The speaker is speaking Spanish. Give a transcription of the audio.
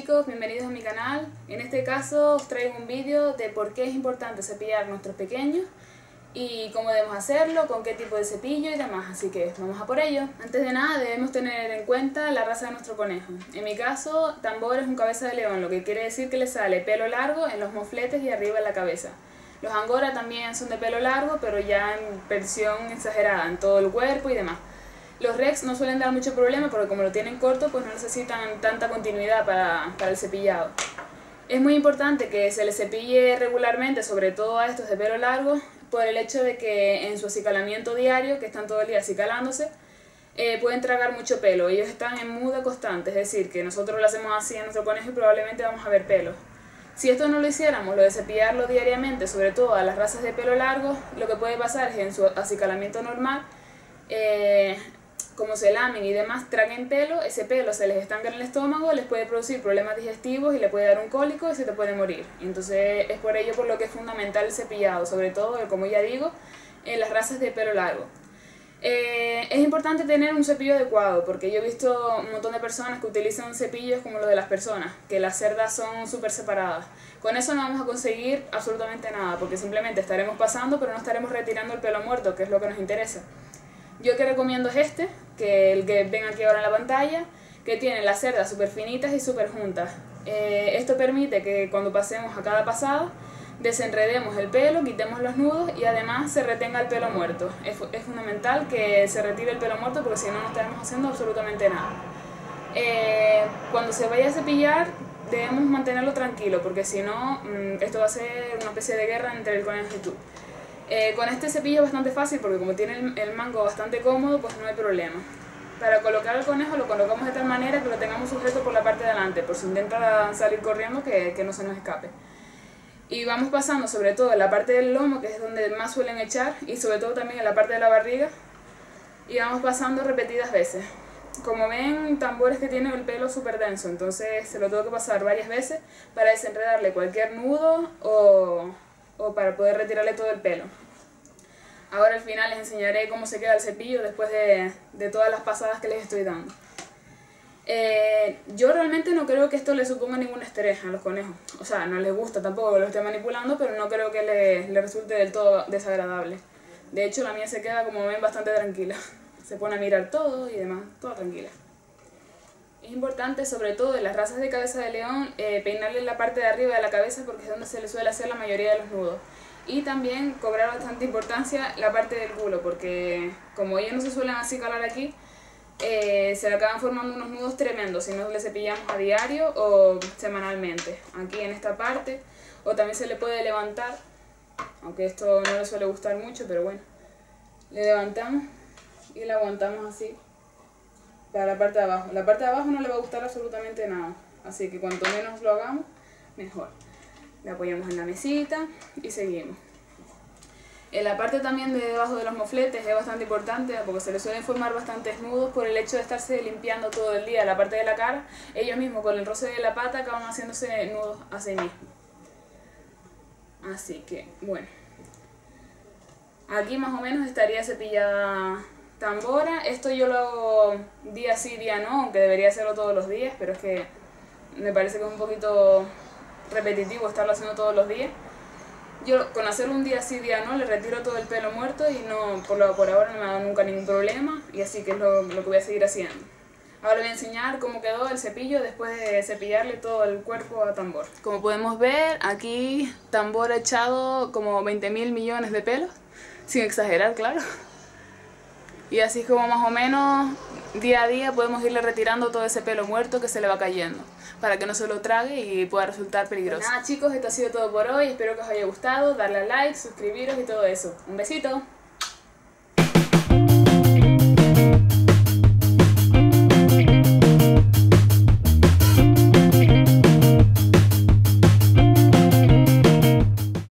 chicos, bienvenidos a mi canal. En este caso os traigo un vídeo de por qué es importante cepillar nuestros pequeños y cómo debemos hacerlo, con qué tipo de cepillo y demás, así que vamos a por ello. Antes de nada debemos tener en cuenta la raza de nuestro conejo. En mi caso, Tambor es un cabeza de león, lo que quiere decir que le sale pelo largo en los mofletes y arriba en la cabeza. Los angora también son de pelo largo, pero ya en versión exagerada, en todo el cuerpo y demás. Los Rex no suelen dar mucho problema porque como lo tienen corto, pues no necesitan tanta continuidad para, el cepillado. Es muy importante que se les cepille regularmente, sobre todo a estos de pelo largo, por el hecho de que en su acicalamiento diario, que están todo el día acicalándose, eh, pueden tragar mucho pelo. Ellos están en muda constante, es decir, que nosotros lo hacemos así a nuestro conejo y probablemente vamos a ver pelo. Si esto no lo hiciéramos, lo de cepillarlo diariamente, sobre todo a las razas de pelo largo, lo que puede pasar es en su acicalamiento normal, eh, como se lamen y demás, traguen pelo, ese pelo se les estanca en el estómago, les puede producir problemas digestivos y le puede dar un cólico y se te puede morir. entonces es por ello por lo que es fundamental el cepillado, sobre todo, como ya digo, en las razas de pelo largo. Eh, es importante tener un cepillo adecuado, porque yo he visto un montón de personas que utilizan cepillos como los de las personas, que las cerdas son súper separadas. Con eso no vamos a conseguir absolutamente nada, porque simplemente estaremos pasando, pero no estaremos retirando el pelo muerto, que es lo que nos interesa. Yo que recomiendo es este, que el que ven aquí ahora en la pantalla, que tiene las cerdas súper finitas y súper juntas. Eh, esto permite que cuando pasemos a cada pasada, desenredemos el pelo, quitemos los nudos y además se retenga el pelo muerto. Es, fundamental que se retire el pelo muerto porque si no, no estaremos haciendo absolutamente nada. Eh, cuando se vaya a cepillar, debemos mantenerlo tranquilo porque si no, mm, esto va a ser una especie de guerra entre el conejo y tú. Eh, con este cepillo es bastante fácil porque como tiene el, mango bastante cómodo, pues no hay problema. Para colocar el conejo lo colocamos de tal manera que lo tengamos sujeto por la parte de adelante, por si intenta salir corriendo que, que no se nos escape. Y vamos pasando sobre todo en la parte del lomo, que es donde más suelen echar, y sobre todo también en la parte de la barriga. Y vamos pasando repetidas veces. Como ven, tambores que tiene el pelo súper denso, entonces se lo tengo que pasar varias veces para desenredarle cualquier nudo o, o para poder retirarle todo el pelo. Ahora al final les enseñaré cómo se queda el cepillo después de, de todas las pasadas que les estoy dando. Eh, yo realmente no creo que esto le suponga ningún estrés a los conejos. O sea, no les gusta tampoco que lo esté manipulando, pero no creo que le, le resulte del todo desagradable. De hecho, la mía se queda, como ven, bastante tranquila. Se pone a mirar todo y demás, todo tranquila. Es importante, sobre todo en las razas de cabeza de león, eh, peinarle la parte de arriba de la cabeza porque es donde se le suele hacer la mayoría de los nudos. Y también cobrar bastante importancia la parte del culo, porque como ellos no se suelen así calar aquí, eh, se le acaban formando unos nudos tremendos si no le cepillamos a diario o semanalmente. Aquí en esta parte, o también se le puede levantar, aunque esto no le suele gustar mucho, pero bueno. Le levantamos y la aguantamos así para la parte de abajo. La parte de abajo no le va a gustar absolutamente nada, así que cuanto menos lo hagamos, mejor. Le apoyamos en la mesita y seguimos. En la parte también de debajo de los mofletes es bastante importante porque se le suelen formar bastantes nudos por el hecho de estarse limpiando todo el día la parte de la cara. Ellos mismos con el roce de la pata acaban haciéndose nudos a sí mismos. Así que, bueno. Aquí más o menos estaría cepillada tambora. Esto yo lo hago día sí, día no, aunque debería hacerlo todos los días, pero es que me parece que es un poquito repetitivo estarlo haciendo todos los días. Yo con hacerlo un día sí, día no, le retiro todo el pelo muerto y no por, lo, por ahora no me ha dado nunca ningún problema y así que es lo, lo que voy a seguir haciendo. Ahora voy a enseñar cómo quedó el cepillo después de cepillarle todo el cuerpo a tambor. Como podemos ver, aquí tambor ha echado como 20 mil millones de pelos, sin exagerar, claro. Y así es como más o menos día a día podemos irle retirando todo ese pelo muerto que se le va cayendo para que no se lo trague y pueda resultar peligroso. Nada chicos, esto ha sido todo por hoy, espero que os haya gustado, darle a like, suscribiros y todo eso. Un besito.